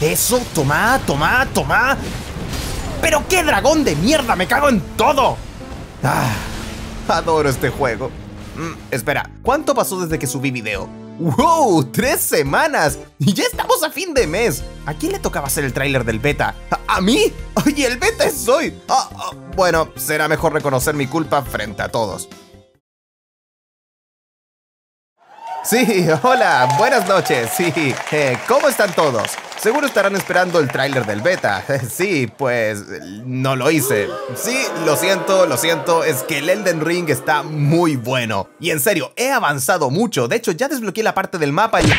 Eso, toma, toma, toma. ¡Pero qué dragón de mierda! ¡Me cago en todo! Ah, adoro este juego. Mm, espera, ¿cuánto pasó desde que subí video? ¡Wow! ¡Tres semanas! ¡Y ya estamos a fin de mes! ¿A quién le tocaba hacer el tráiler del beta? ¿A, mí? ¡Oye, el beta es hoy! Ah, ah, bueno, será mejor reconocer mi culpa frente a todos. Sí, hola, buenas noches, sí, eh, ¿cómo están todos? Seguro estarán esperando el tráiler del beta. Sí, pues no lo hice. Sí, lo siento, lo siento, es que el Elden Ring está muy bueno. Y en serio, he avanzado mucho. De hecho, ya desbloqueé la parte del mapa y...